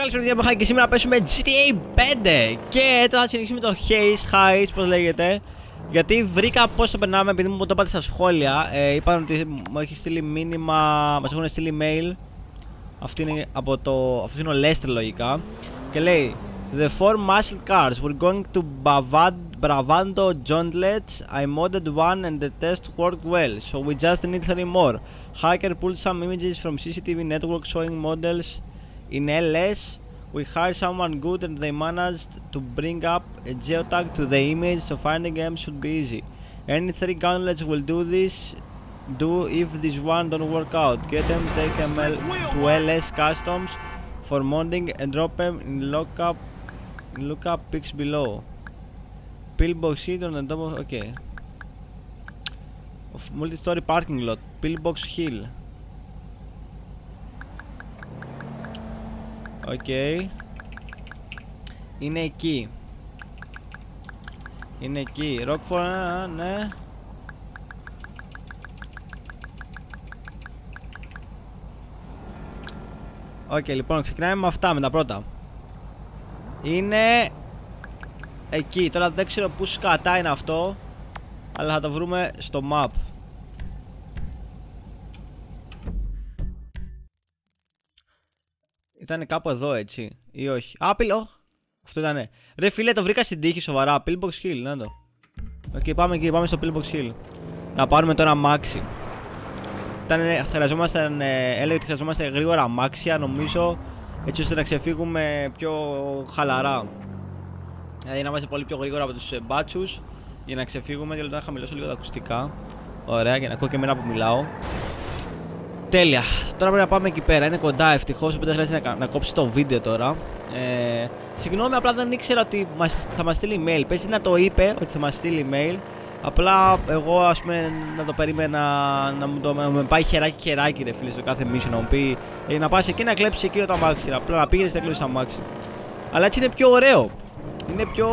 Καλησπέρα παιδιά, και σήμερα πέσουμε GTA 5 και τώρα θα συνεχίσουμε το Haze, Heist, πώς λέγεται. Γιατί βρήκα πώς το περνάμε επειδή μου το είπατε στα σχόλια. Ε, είπαν ότι μου έχει στείλει μήνυμα, μας έχουν στείλει mail αυτή είναι από το, αυτός είναι ο Lester λογικά. Και λέει The four muscle cars, we're going to Bavad, Bravando Gauntlets I modded one and the test worked well, so we just need three more. Hacker pulled some images from CCTV network showing models in LS, we hired someone good and they managed to bring up a geotag to the image so finding them should be easy. Any three gauntlets will do this do if this one don't work out. Get them, take them to LS customs for modding and drop them in lookup in lookup pics below. Pillbox sheet on the top of okay. Of multi-story parking lot. Pillbox hill. OK. Είναι εκεί. Είναι εκεί. Rockford, ναι. Οκ, λοιπόν, ξεκινάμε με αυτά, με τα πρώτα. Είναι εκεί. Τώρα δεν ξέρω πού σκατά είναι αυτό, αλλά θα το βρούμε στο map. Ήταν κάπου εδώ έτσι. Ή όχι. Άπιλο! Αυτό ήταν. Ρε φίλε, το βρήκα στην τύχη σοβαρά. Pillbox Hill, να το. OK, okay, πάμε εκεί, πάμε στο Pillbox Hill. Να πάρουμε τώρα αμάξι. Ήταν, χρειαζόμαστε, ε, έλεγε ότι χρειαζόμαστε γρήγορα αμάξια, νομίζω, έτσι ώστε να ξεφύγουμε πιο χαλαρά. Δηλαδή να είμαστε πολύ πιο γρήγορα από τους ε, μπάτσους για να ξεφύγουμε. Δηλαδή να χαμηλώσω λίγο τα ακουστικά. Ωραία, για να ακούω και εμένα που μιλάω. Τέλεια. Τώρα πρέπει να πάμε εκεί πέρα. Είναι κοντά ευτυχώς, οπότε δεν χρειάζεται να, να κόψεις το βίντεο τώρα. Ε, συγγνώμη, απλά δεν ήξερα ότι μας, θα μας στείλει email. Παίζει να το είπε ότι θα μας στείλει email. Απλά εγώ ας πούμε να το περίμενα να μου το, με πάει χεράκι χεράκι ρε φίλε στο κάθε mission να μου πει ε, να πας εκεί να κλέψεις εκείνο το αμάξι. Απλά να πήγαινες να κλέψεις αμάξι. Αλλά έτσι είναι πιο ωραίο. Είναι πιο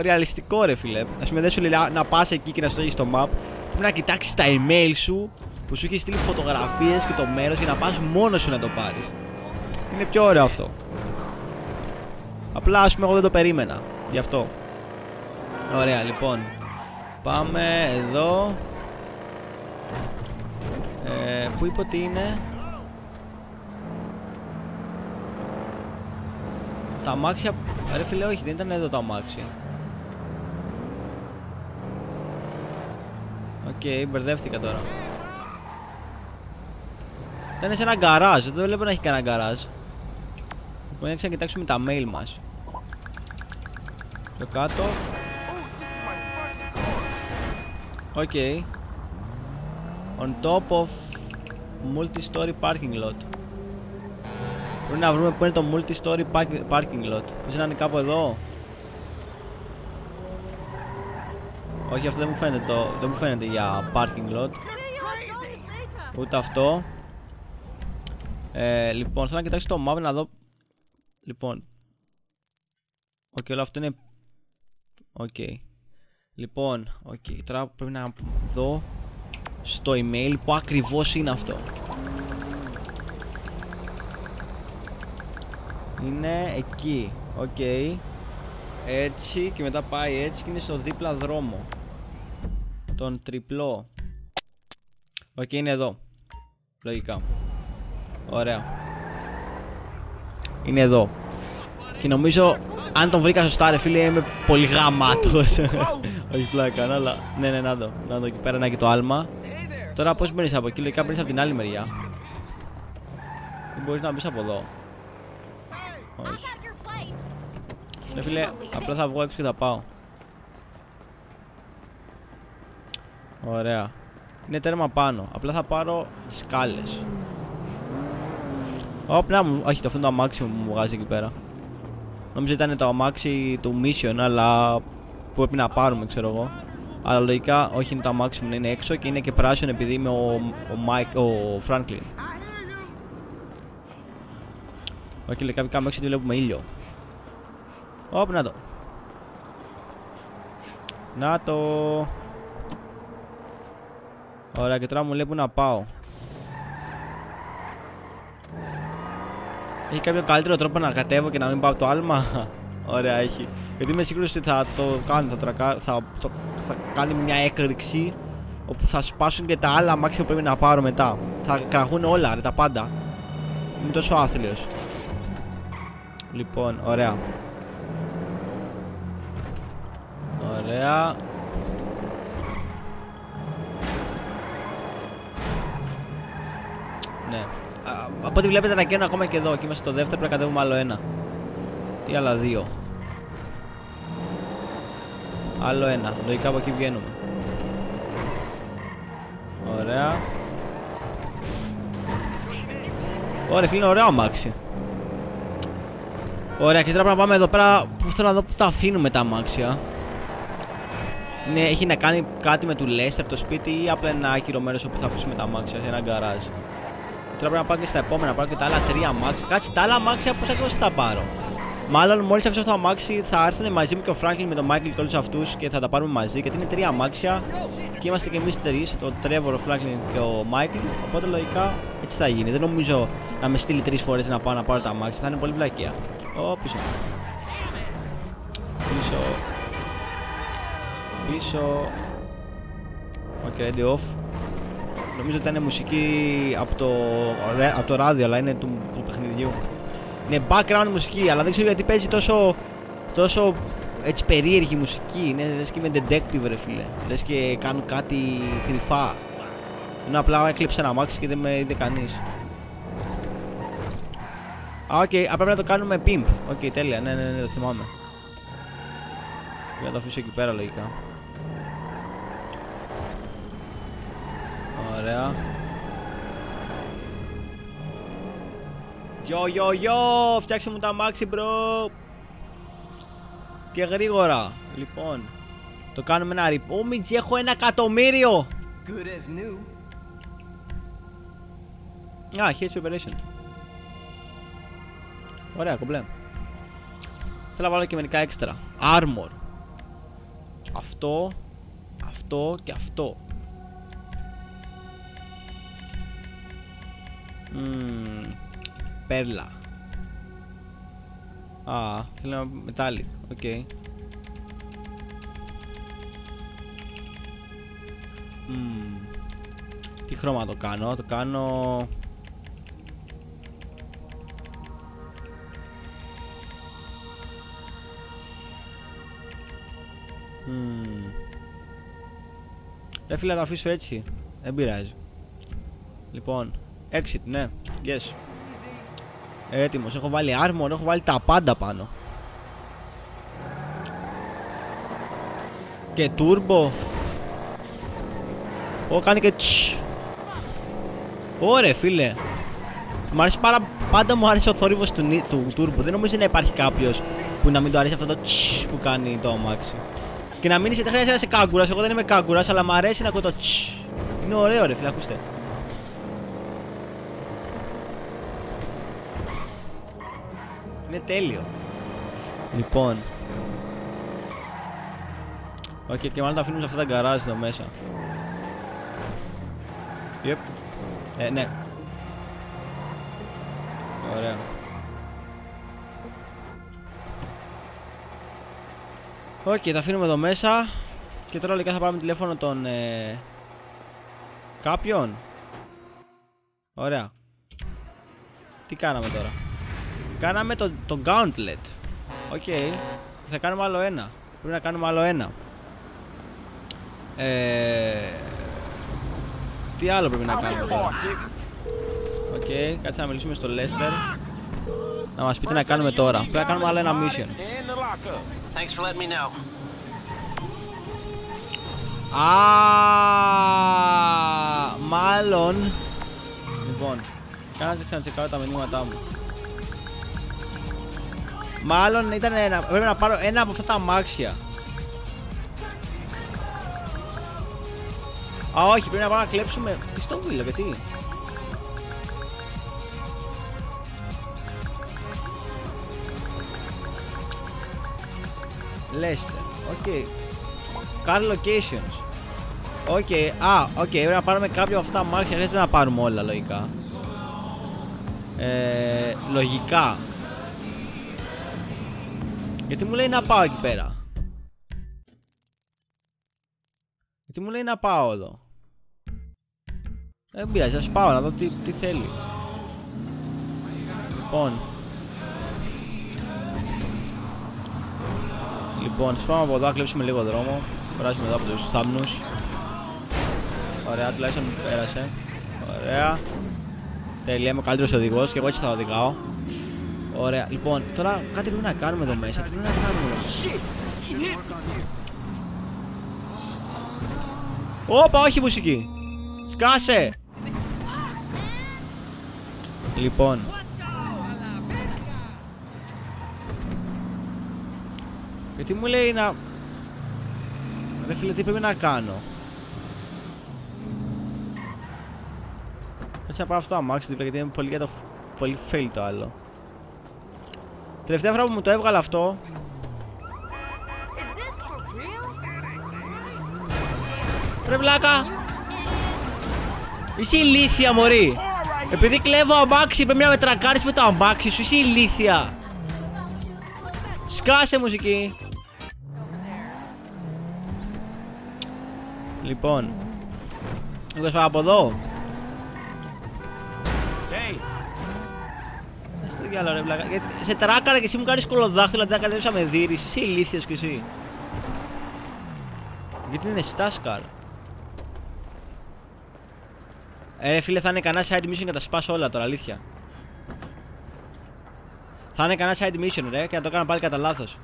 ρεαλιστικό ρε φίλε. Α πούμε δεν σου λέει να πας εκεί και να στο στο map. Πρέπει να κοιτάξεις τα email σου που σου έχει στείλει φωτογραφίες και το μέρος για να πας μόνος σου να το πάρεις. Είναι πιο ωραίο αυτό. Απλά ας πούμε εγώ δεν το περίμενα. Γι' αυτό. Ωραία λοιπόν. Πάμε εδώ. Ε, πού είπε ότι είναι; Τα αμάξια. Ρε φίλε, όχι, δεν ήταν εδώ το αμάξι. OK, okay, μπερδεύτηκα τώρα. Ήταν σε ένα γκαράζ, δεν βλέπω να έχει κανένα γκαράζ. Λοιπόν, να ξανακοιτάξουμε τα mail μας. Πιο κάτω. OK. Okay. On top of multi-story parking lot. Πρέπει να βρούμε που είναι το multi-story parking lot. Πώς να είναι κάπου εδώ. Όχι, αυτό δεν μου φαίνεται, το, δεν μου φαίνεται για parking lot. Ούτε αυτό. Ε, λοιπόν, θέλω να κοιτάξω το map να δω. Λοιπόν. OK, okay, όλο αυτό είναι. OK. Okay. Λοιπόν, OK. Okay. Τώρα πρέπει να δω στο email που ακριβώς είναι αυτό. Είναι εκεί. OK. Okay. Έτσι και μετά πάει έτσι και είναι στο δίπλα δρόμο. Τον τριπλό. OK, okay, είναι εδώ. Λογικά. Ωραία. Είναι εδώ. Και νομίζω αν τον βρήκα σωστά ρε φίλε είμαι πολύ γαμάτος. Όχι πλάκα αλλά ναι ναι να δω Να δω εκεί πέρα να έχει το άλμα. Τώρα πώς μπαίνεις από εκεί λογικά μπαίνεις από την άλλη μεριά. Ή μπορείς να μπεις από εδώ. Όχι. Ρε φίλε απλά θα βγω έξω και θα πάω. Ωραία. Είναι τέρμα πάνω. Απλά θα πάρω σκάλες Όπ, μου, όχι, το αυτό είναι το αμάξι μου μου βγάζει εκεί πέρα. Νομίζω ήταν το αμάξι του Mission, αλλά που πρέπει να πάρουμε, ξέρω εγώ. Αλλά λογικά όχι είναι το αμάξι μου, είναι έξω και είναι και πράσινο επειδή είμαι ο, ο, Mike, ο Franklin. Όχι, λέει κάποια αμάξι ότι βλέπουμε ήλιο. Όπ, να το. Να το. Ωραία, και τώρα μου λέει που να πάω. Έχει κάποιο καλύτερο τρόπο να κατέβω και να μην πάω το άλμα; Ωραία, έχει. Γιατί είμαι σίγουρος ότι θα το κάνει, θα, τρακα... θα, το... θα κάνει μια έκρηξη όπου θα σπάσουν και τα άλλα αμάξια που πρέπει να πάρω μετά. Θα κραγούν όλα, ρε, τα πάντα. Είμαι τόσο άθλιος. Λοιπόν, ωραία. Ωραία. Α, από ό,τι βλέπετε να καίνω ακόμα και εδώ και είμαστε στο δεύτερο πρέπει να κατέβουμε άλλο ένα. Ή άλλα δύο. Άλλο ένα. Λογικά από εκεί βγαίνουμε. Ωραία. Ωραία φίλε, είναι ωραίο αμάξι. Ωραία, και τώρα πρέπει να πάμε εδώ πέρα που θέλω να δω που θα αφήνουμε τα αμάξια. Ναι, έχει να κάνει κάτι με του Λέστερ το σπίτι ή απλά ένα άκυρο μέρος όπου θα αφήσουμε τα αμάξια σε ένα γκαράζ. Τώρα πρέπει να πάω και στα επόμενα, πάω και τα άλλα τρία αμάξια. Κάτσε τα άλλα αμάξια πώς ακριβώς θα τα πάρω. Μάλλον μόλις αφήσω αυτό το αμάξι θα έρθουν μαζί μου και ο Φράγκλιν με τον Μάικλ και όλους αυτούς και θα τα πάρουμε μαζί. Γιατί είναι τρία αμάξια και είμαστε και εμείς τρεις, το Τρέβορ, ο Φράγκλιν και ο Μάικλ. Οπότε λογικά έτσι θα γίνει. Δεν νομίζω να με στείλει τρεις φορές να πάω να πάρω τα αμάξια. Θα είναι πολύ βλακεία. Ω, πίσω. Πίσω. Πίσω. Ok, ready off. Νομίζω ότι ήταν μουσική από το, από το ράδιο, αλλά είναι του, του παιχνιδιού. Είναι background μουσική, αλλά δεν ξέρω γιατί παίζει τόσο, τόσο έτσι περίεργη μουσική. Είναι λες και είμαι detective ρε φίλε. Λες και κάνω κάτι κρυφά. Είναι απλά έκλεψα ένα αμάξι και δεν με είδε κανείς. Α, OK, okay, πρέπει να το κάνουμε pimp. OK, okay, τέλεια, ναι, ναι, ναι, το θυμάμαι. Για να το αφήσω εκεί πέρα λογικά. Ωραία. Yo, yo, yo! Φτιάξε μου τ' αμάξι, bro! Και γρήγορα. Λοιπόν, το κάνουμε ένα ρηπ. Ω, Μιτζι, έχω ένα εκατομμύριο! Good as new. Α, hits preparation. Ωραία, κομπλέ. Θέλω να βάλω και μερικά έξτρα. Armor. Αυτό, αυτό και αυτό. Μμμ. Πέρλα. Α, θέλω ένα metallic. OK. Okay. Τι χρώμα το κάνω, το κάνω... Mm. φίλε, θα το αφήσω έτσι. Δεν πειράζει. Λοιπόν, exit, ναι. Yes. Έτοιμος. Έχω βάλει armor, έχω βάλει τα πάντα πάνω. Και turbo. Ω, κάνει και τσ. Ωραία, φίλε. Μ' αρέσει πάρα πάντα μου άρεσε ο θόρυβος του, του turbo. Δεν νομίζω να υπάρχει κάποιος που να μην το αρέσει αυτό το τσ που κάνει το αμάξι. Και να μείνει, δεν χρειάζεται να είσαι κάγκουρας. Εγώ δεν είμαι κάγκουρας, αλλά μου αρέσει να ακούω το τσ. Είναι ωραίο, ρε φίλε, ακούστε. Είναι τέλειο. Λοιπόν. Okay, και μάλλον τα αφήνουμε σε αυτά τα γκαράζ εδώ μέσα. Yep. Ε, ναι. Ωραία. Okay, τα αφήνουμε εδώ μέσα. Και τώρα λογικά θα πάρουμε τηλέφωνο τον... Ε... Κάποιον. Ωραία. Τι κάναμε τώρα; Κάναμε το, το gauntlet. Okay. Θα κάνουμε άλλο ένα. Πρέπει να κάνουμε άλλο ένα. Ε... Τι άλλο πρέπει να κάνουμε τώρα; Okay. Κάτσε να μιλήσουμε στο Lester. Να μας πείτε να κάνουμε τώρα. Πρέπει να κάνουμε άλλο ένα mission. Thanks for letting me know. Α, μάλλον. Λοιπόν, κάνα να ξανατσεκάρω τα μηνύματά μου. Μάλλον ήταν ένα, πρέπει να πάρω ένα από αυτά τα αμάξια. Α, όχι, πρέπει να πάμε να κλέψουμε. Τι στο βίλο, γιατί; Lester. Okay. Car locations. Okay. Α, okay. Πρέπει να πάρουμε κάποιο από αυτά τα αμάξια. Δεν να πάρουμε όλα λογικά. Ε, λογικά. Γιατί μου λέει να πάω εκεί πέρα. Γιατί μου λέει να πάω εδώ. Δεν πειράζει, ας πάω να δω τι, τι θέλει. Λοιπόν. Λοιπόν, ας πάμε από εδώ, να κλέψουμε λίγο δρόμο. Περάσουμε εδώ από τους θάμνους. Ωραία, τουλάχιστον πέρασε. Ωραία. Τέλεια, είμαι ο καλύτερος οδηγός και εγώ έτσι θα οδηγάω. Ωραία, λοιπόν, τώρα κάτι πρέπει να κάνουμε εδώ μέσα. Τι πρέπει να κάνουμε εδώ μέσα. Όπα, όχι μουσική. Σκάσε. Λοιπόν. Γιατί μου λέει να... Ρε φίλε, τι πρέπει να κάνω; Έτσι να πάω αυτό αμάξι δίπλα γιατί είναι πολύ, για το, πολύ fail το άλλο. Τελευταία φορά που μου το έβγαλε αυτό, Is this for real? Ρε βλάκα. Είσαι ηλίθια μωρή. Επειδή κλέβω αμάξι πρέπει να με τρακάρεις με το αμάξι σου Είσαι ηλίθια. Σκάσε μουσική. Λοιπόν. Εγώ πάω από εδώ διάλογο ρε βλάκα Γιατί Σε τράκαρα και εσύ μου κάνεις κολοδάχτυλο αντί να κατέβεις με δίρεις Είσαι ηλίθιος κι εσύ Γιατί είναι στάσκαρ Ε, ρε φίλε, θα είναι κανένα side mission και τα σπάσω όλα τώρα, αλήθεια. Θα είναι κανένα side mission, ρε, και να το κάνω πάλι κατά λάθος.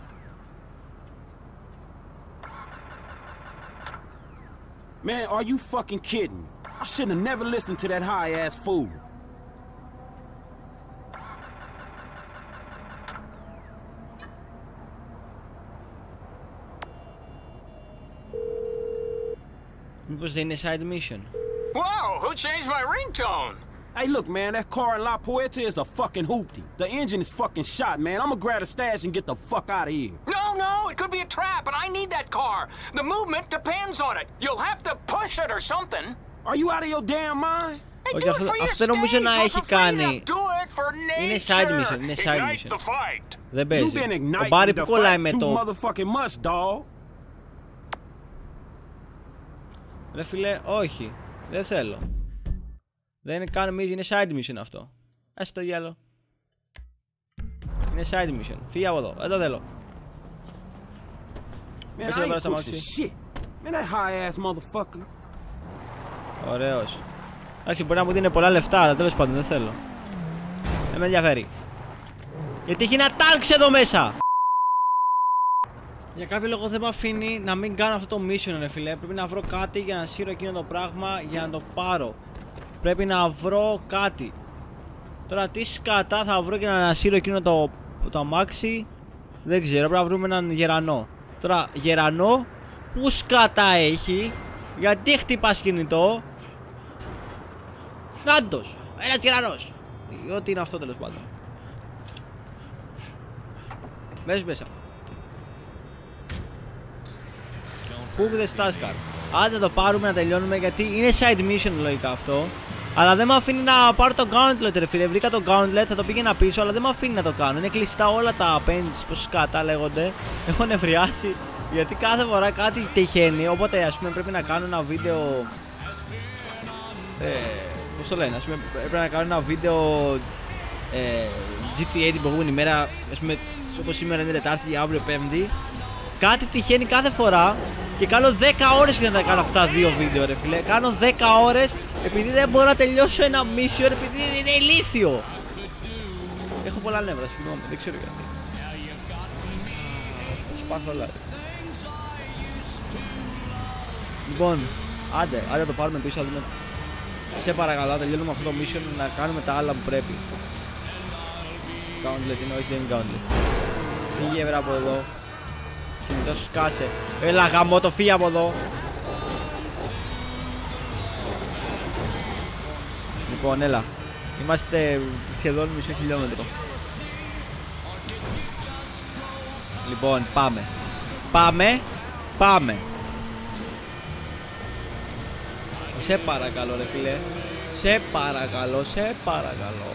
Man, are you fucking kidding? I should have never listened to that high ass fool. Μήπως δεν είναι side mission. Whoa, who changed my ringtone? Hey, look, man, that car in La Puerta is a fucking hoopty. The engine is fucking shot, man. I'm gonna grab a stash and get the fuck out of here. No, no, it could be a trap, and I need that car. The movement depends on it. You'll have to push it or something. Are you out of your damn mind? Hey, Όχι, do it αυτό- for your αυτό νομίζω να stage, έχει for freedom. κάνει. Do it for Είναι side nature. mission, είναι side Ignite mission. the fight. Δεν You παίζει. been Ο igniting Μπάρι the που κολλάει fight με too το. Ρε φίλε, όχι. Δεν θέλω. Δεν είναι καν mission, είναι side mission αυτό. Άσε το διάλο. Είναι side mission. Φύγε από εδώ. Δεν το θέλω. Man, Πες I εδώ πέρα ain't στο pushing αμάξι. shit. Man, that high ass motherfucker. Ωραίος. Εντάξει, μπορεί να μου δίνει πολλά λεφτά, αλλά τέλος πάντων δεν θέλω. Δεν με ενδιαφέρει. Γιατί έχει ένα τάλξ εδώ μέσα! Για κάποιο λόγο δεν με αφήνει να μην κάνω αυτό το mission, ρε φίλε. Πρέπει να βρω κάτι για να σύρω εκείνο το πράγμα για να το πάρω. Πρέπει να βρω κάτι. Τώρα τι σκατά θα βρω για να ανασύρω εκείνο το, το αμάξι; Δεν ξέρω, πρέπει να βρούμε έναν γερανό. Τώρα, γερανό, που σκατά έχει, γιατί χτυπάς κινητό, Νάντος! Ένας τυραννός! Ή Ό,τι είναι αυτό τέλος πάντων. Μπες μέσα. Hook the Staskar. Άντε το πάρουμε να τελειώνουμε γιατί είναι side mission λογικά αυτό. Αλλά δεν με αφήνει να πάρω το gauntlet ρε φίλε. Βρήκα το gauntlet, θα το πήγαινα πίσω, αλλά δεν με αφήνει να το κάνω. Είναι κλειστά όλα τα appendages, πως κατά λέγονται. Έχω νευριάσει γιατί κάθε φορά κάτι τυχαίνει. Οπότε ας πούμε πρέπει να κάνω ένα βίντεο ε, Πώς το λένε, ας πούμε, πρέπει να κάνω ένα βίντεο ε, GTA την προηγούμενη μέρα, ας πούμε, όπως σήμερα είναι Τετάρτη, αύριο Πέμπτη. Κάτι τυχαίνει κάθε φορά και κάνω 10 ώρες για να τα κάνω αυτά δύο βίντεο, ρε φίλε. Κάνω 10 ώρες επειδή δεν μπορώ να τελειώσω ένα mission, επειδή είναι ηλίθιο. Έχω πολλά νεύρα, συγγνώμη, δεν ξέρω γιατί. Θα σπάθω όλα. ρε. Λοιπόν, άντε, άντε το πάρουμε πίσω, να δούμε σε παρακαλώ, τελειώνουμε αυτό το mission να κάνουμε τα άλλα που πρέπει. Gauntlet είναι, όχι δεν είναι Gauntlet. Φύγε βρε από εδώ. Κινητός σκάσε. Έλα γαμό το φύγε από εδώ. Λοιπόν, έλα. Είμαστε σχεδόν μισό χιλιόμετρο. Λοιπόν, πάμε. Πάμε. Πάμε. Σε παρακαλώ ρε φίλε Σε παρακαλώ, σε παρακαλώ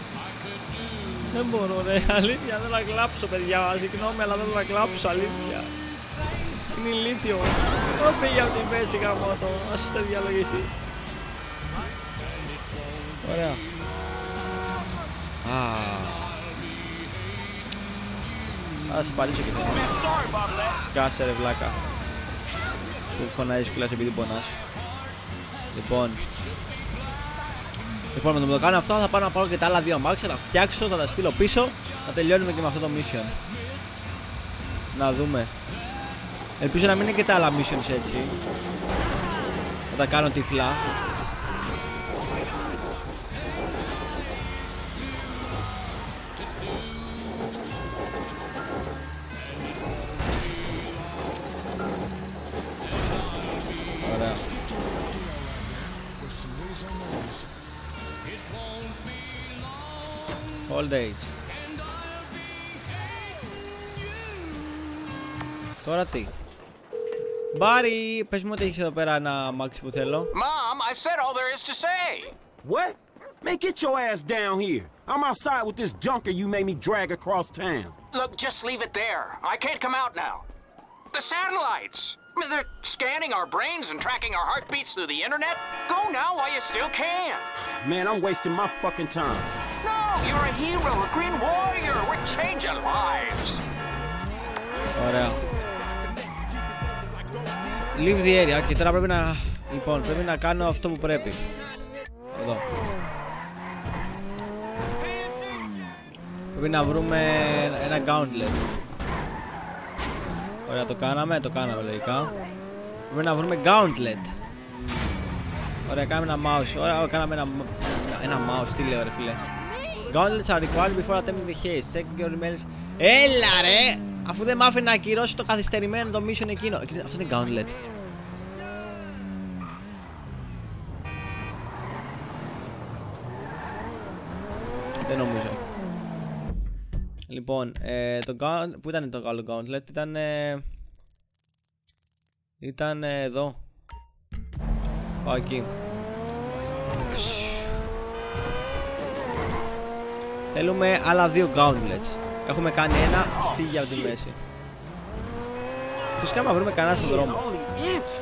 Δεν μπορώ, ρε. Αλήθεια, θέλω να κλάψω, παιδιά. Συγγνώμη, αλλά δεν θέλω να κλάψω, αλήθεια. Είναι ηλίθιο. Δεν πήγε από την μέση γάμο το. Ας είστε διαλογήσει. Ωραία. Α. Ας παλίσω και θέλω. Man, sorry about that. Σκάσε ρε βλάκα. Που φωνάζεις κιόλας επειδή πονάς. Λοιπόν. Λοιπόν, με το που το κάνω αυτό θα πάω να πάρω και τα άλλα δύο αμάξια, θα τα φτιάξω, θα τα στείλω πίσω, θα τελειώνουμε και με αυτό το mission. Να δούμε. Ελπίζω να μην είναι και τα άλλα missions έτσι. Θα τα κάνω τυφλά. Ωραία. Old age. Τώρα τι; Μπάρι, πες μου ότι έχεις εδώ πέρα ένα αμάξι που θέλω. Mom, I've said all there is to say. What? Man, get your ass down here. I'm outside with this junker you made me drag across town. Look, just leave it there. I can't come out now. The satellites. I mean, they're scanning our brains and tracking our heartbeats through the internet. Go now while you still can. Man, I'm wasting my fucking time. No, you're a hero, a green warrior. We're changing lives. Ωραία. Leave the area και τώρα πρέπει να... Λοιπόν, πρέπει να κάνω αυτό που πρέπει. Εδώ. Πρέπει να βρούμε ένα gauntlet. Ωραία, το κάναμε, το κάναμε λογικά. Πρέπει να βρούμε gauntlet. Ωραία, κάναμε ένα mouse. Ωραία, κάναμε ένα, ένα mouse. Τι λέω, ρε φίλε. Gauntlets are required before attempting the haste. Check your emails. Έλα, ρε! Αφού δεν μ' άφηνε να ακυρώσει το καθυστερημένο το mission εκείνο. Εκείνο- Αυτό είναι gauntlet. Δεν νομίζω. Λοιπόν, ε, το gaunt... Πού ήταν το άλλο gauntlet, ήταν... Ε... Ήταν ε, εδώ. Πάω εκεί. Θέλουμε άλλα δύο gauntlets. Έχουμε κάνει ένα, φύγει από τη μέση. Φυσικά, άμα βρούμε κανένα στον δρόμο. Only inches.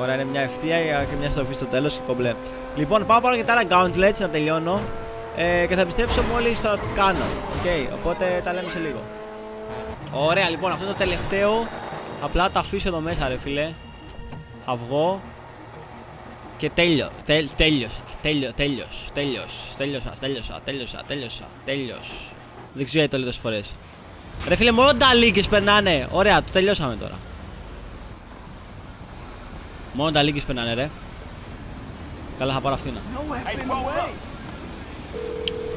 Ωραία, είναι μια ευθεία και μια στροφή στο τέλος και κομπλέ. Λοιπόν, πάω πάρω και τα άλλα gauntlets να τελειώνω. Ε, και θα επιστρέψω μόλις το κάνω. Οκ, οπότε τα λέμε σε λίγο. Ωραία, λοιπόν, αυτό είναι το τελευταίο. Απλά το αφήσω εδώ μέσα, ρε φίλε. Θα βγω. Και τέλειο. Τέλ, τέλειωσα. Τέλειο, τέλειος. Τέλειος. Τέλειωσα, τέλειωσα, τέλειωσα, τέλειωσα. Τέλειος. Δεν ξέρω γιατί το λέω τόσες φορές. Ρε φίλε, μόνο τα λύκες περνάνε. Ωραία, το τελειώσαμε τώρα. Μόνο τα λύκες περνάνε, ρε. Καλά, θα πάρω αυτήν. Hey, pull up.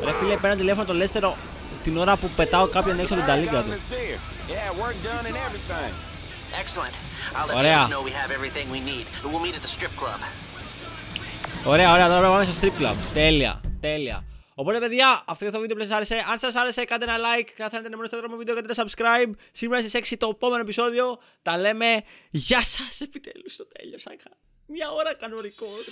Ρε φίλε, παίρνω τηλέφωνο το Λέστερο την ώρα που πετάω κάποιον έξω από την ταλίκα του. Gunless there. Yeah, work done and everything. Excellent. I'll let Ωραία. Ωραία, ωραία, τώρα πάμε στο strip club. Τέλεια, τέλεια. Οπότε, παιδιά, αυτό το βίντεο που σας άρεσε. Αν σας άρεσε, κάντε ένα like. Αν θέλετε να μείνετε στο επόμενο βίντεο, κάντε ένα subscribe. Σήμερα στις 6 το επόμενο επεισόδιο. Τα λέμε. Γεια σας, επιτέλους το τέλειωσα. Μια ώρα κάνω record.